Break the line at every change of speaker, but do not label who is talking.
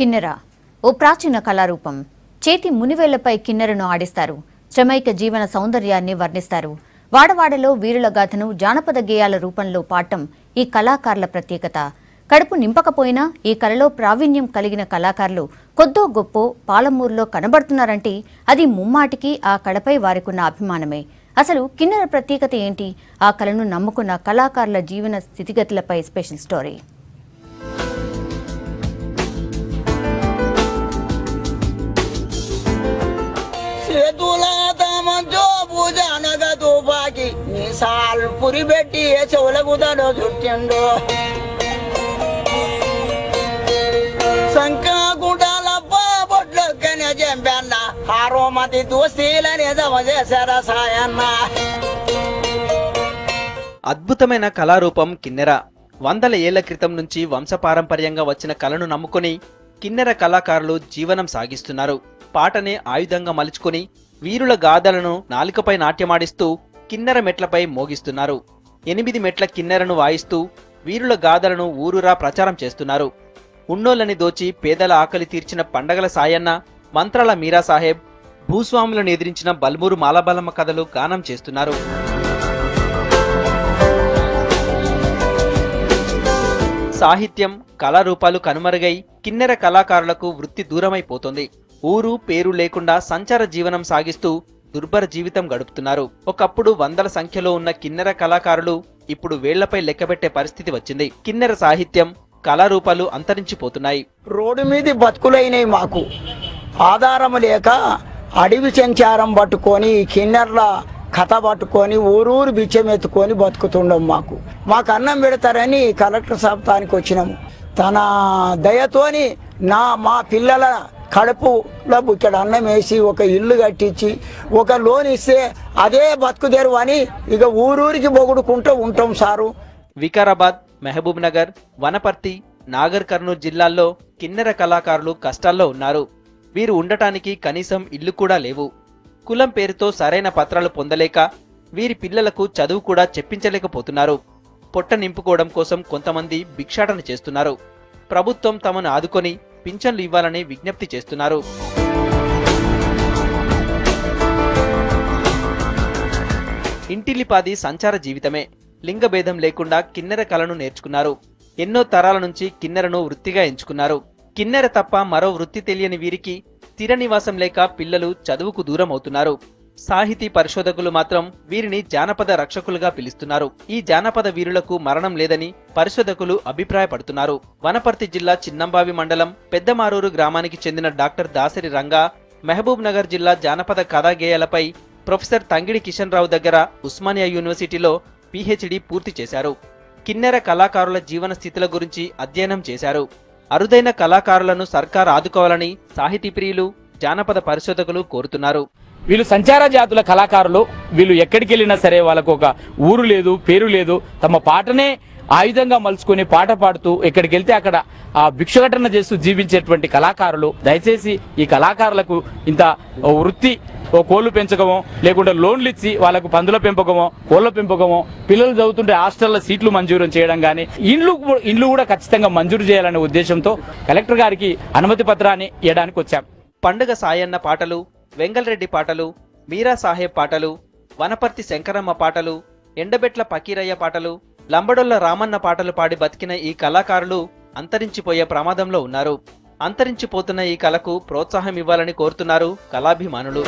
కిన్నెర. ఓ ప్రాచీన కళారూపం. చేతి మునివేళ్ళపై కిన్నెరను ఆడిస్తారు. శ్రమైక జీవన సౌందర్యాన్ని వర్ణిస్తారు. వాడవాడలో వీరుల గాథను జానపద గేయాల రూపంలో పాడటం ఈ కళాకారుల ప్రత్యేకత. కడుపు నింపకపోయినా ఈ కళలో ప్రావీణ్యం కలిగిన కళాకారులు కొద్దో గొప్పో పాలమూరులో కనబడుతున్నారంటే అది ముమ్మాటికి ఆ కళపై వారికున్న అభిమానమే. అసలు కిన్నెర ప్రత్యేకత ఏంటి? ఆ కళను నమ్ముకున్న కళాకారుల జీవన స్థితిగతులపై స్పెషల్ స్టోరీ.
పురిబెట్టి పురి పెట్టి ఏ చెవులగుదనో తను చుట్టిండు. సంకాకుంటాలప్ప బొడ్లొక్కనే చెంపన్న. హారోమతి దోస్తీలని జమ చేశారా సాయన్న.
అద్భుతమైన కళారూపం కిన్నెర. వందల ఏళ్ళ క్రితం నుంచి వంశపారంపర్యంగా వచ్చిన కళను నమ్ముకుని కిన్నెర కళాకారులు జీవనం సాగిస్తున్నారు. పాటనే ఆయుధంగా మలుచుకుని వీరుల గాథలను నాలికపై నాట్యమాడిస్తూ కిన్నెర మెట్లపై మోగిస్తున్నారు. ఎనిమిది మెట్ల కిన్నెరను వాయిస్తూ వీరుల గాథలను ఊరురా ప్రచారం చేస్తున్నారు. ఉన్నోళ్ళని దోచి పేదల ఆకలి తీర్చిన పండగల సాయన్న మంత్రాల మీరా సాహెబ్ భూస్వాములను ఎదిరించిన బల్మూరు మాలబలమ్మ కథలు గానం చేస్తున్నారు. సాహిత్యం కళారూపాలు కనుమరుగై కిన్నెర కళాకారులకు వృత్తి దూరమైపోతుంది. ఊరు పేరు లేకుండా సంచార జీవనం సాగిస్తూ దుర్భర జీవితం గడుపుతున్నారు. ఒకప్పుడు వందల సంఖ్యలో ఉన్న కిన్నెర కళాకారులు ఇప్పుడు వేళ్ళపై లెక్కబెట్టే పరిస్థితి వచ్చింది. కిన్నెర సాహిత్యం కళారూపాలు అంతరించిపోతున్నాయి.
రోడ్డు మీద బతుకులైనవి మాకు. ఆధారం లేక అడవి సంచారం పట్టుకొని కిన్నెర్ల కథ పట్టుకొని ఊరూరు బిచ్చం ఎత్తుకొని బతుకుతుండం మాకు. మాకు అన్నం పెడతారని కలెక్టర్ సాబ్తానికి వచ్చినాము. తన దయతోని నా మా పిల్లల కడుపులో ఇక్కడ అన్నం వేసి ఒక ఇల్లు కట్టించి ఒక లోన్ ఇస్తే అదే బతుకుదేరు అని ఇక ఊరూరికి పొగుడుకుంటూ ఉంటాం sir.
Vikarabad Mahabubnagar Wanaparthy Nagarkurnool జిల్లాల్లో కిన్నెర కళాకారులు కష్టాల్లో ఉన్నారు. వీరు ఉండటానికి కనీసం ఇల్లు కూడా లేవు. కులం పేరుతో సరైన పత్రాలు పొందలేక వీరి పిల్లలకు చదువు కూడా చెప్పించలేకపోతున్నారు. పొట్ట నింపుకోవడం కోసం కొంతమంది భిక్షాటన చేస్తున్నారు. ప్రభుత్వం తమను ఆదుకొని పింఛన్లు ఇవ్వాలని విజ్ఞప్తి చేస్తున్నారు. ఇంటిల్లిపాది సంచార జీవితమే. లింగభేదం లేకుండా కిన్నెర కళను నేర్చుకున్నారు. ఎన్నో తరాల నుంచి కిన్నెరను వృత్తిగా ఎంచుకున్నారు. కిన్నెర తప్ప మరో వృత్తి తెలియని వీరికి స్థిర నివాసం లేక పిల్లలు చదువుకు దూరం అవుతున్నారు సాహితీ పరిశోధకులు మాత్రం వీరిని జానపద రక్షకులుగా పిలుస్తున్నారు. ఈ జానపద వీరులకు మరణం లేదని పరిశోధకులు అభిప్రాయపడుతున్నారు. వనపర్తి జిల్లా చిన్నంబావి మండలం పెద్దమారూరు గ్రామానికి చెందిన డాక్టర్ దాసరి రంగా మహబూబ్ నగర్ జిల్లా జానపద కథాగేయాలపై ప్రొఫెసర్ తంగిడి కిషన్ రావు దగ్గర ఉస్మానియా యూనివర్సిటీలో పీహెచ్డీ పూర్తి చేశారు. కిన్నెర కళాకారుల జీవన స్థితుల గురించి అధ్యయనం చేశారు. అరుదైన కళాకారులను సర్కార్ ఆదుకోవాలని సాహితీ ప్రియులు జానపద పరిశోధకులు కోరుతున్నారు.
వీళ్ళు సంచార జాతుల కళాకారులు. వీళ్ళు ఎక్కడికి వెళ్ళినా సరే వాళ్ళకు ఒక ఊరు లేదు పేరు లేదు. తమ పాటనే ఆయుధంగా మలుచుకొని పాట పాడుతూ ఎక్కడికి వెళ్తే అక్కడ ఆ భిక్షఘటన చేస్తూ జీవించేటువంటి కళాకారులు. దయచేసి ఈ కళాకారులకు ఇంత వృత్తి ఓ కోళ్ళు పెంచకమో లేకుంటే లోన్లు ఇచ్చి వాళ్ళకు పందుల పెంపకమో కోళ్ళ పెంపకమో పిల్లలు చదువుతుంటే హాస్టల్లో సీట్లు మంజూరు చేయడం కానీ ఇండ్లు ఇండ్లు కూడా ఖచ్చితంగా మంజూరు చేయాలనే ఉద్దేశంతో కలెక్టర్ గారికి అనుమతి పత్రాన్ని ఇవ్వడానికి వచ్చాం.
పండుగ సాయన్న పాటలు వెంగళరెడ్డి పాటలు మీరా సాహెబ్ పాటలు వనపర్తి శంకరమ్మ పాటలు ఎండబెట్ల పకీరయ్య పాటలు లంబడొల్ల రామన్న పాటలు పాడి బతికిన ఈ కళాకారులు అంతరించిపోయే ప్రమాదంలో ఉన్నారు. అంతరించిపోతున్న ఈ కళకు ప్రోత్సాహం ఇవ్వాలని కోరుతున్నారు కళాభిమానులు.